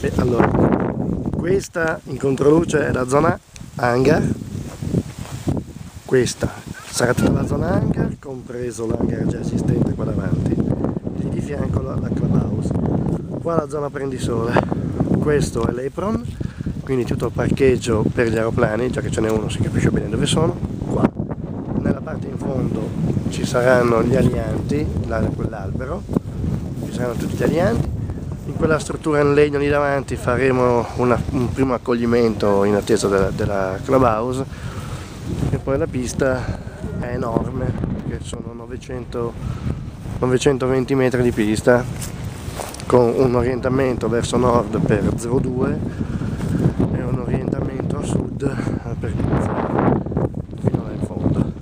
Beh, allora, questa in controluce è la zona hangar, questa sarà tutta la zona hangar, compreso l'hangar già esistente qua davanti, lì di fianco la, la clubhouse, qua la zona prendisole, questo è l'apron, quindi tutto il parcheggio per gli aeroplani, già che ce n'è uno si capisce bene dove sono, qua, nella parte in fondo ci saranno gli alianti, là quell'albero, ci saranno tutti gli alianti, in quella struttura in legno lì davanti faremo una, un primo accoglimento in attesa della, della clubhouse. E poi la pista è enorme perché sono 900, 920 metri di pista con un orientamento verso nord per 02 e un orientamento a sud per fino là in fondo.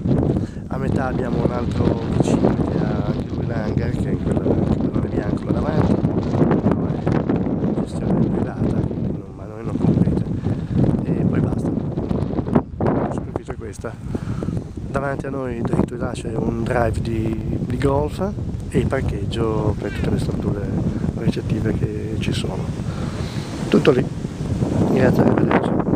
A metà abbiamo un altro vicino che ha anche lui l'hangar che è in quella, quella bianco là davanti questa. Davanti a noi dritto in là c'è un drive di, di, golf e il parcheggio per tutte le strutture ricettive che ci sono. Tutto lì. Grazie arrivederci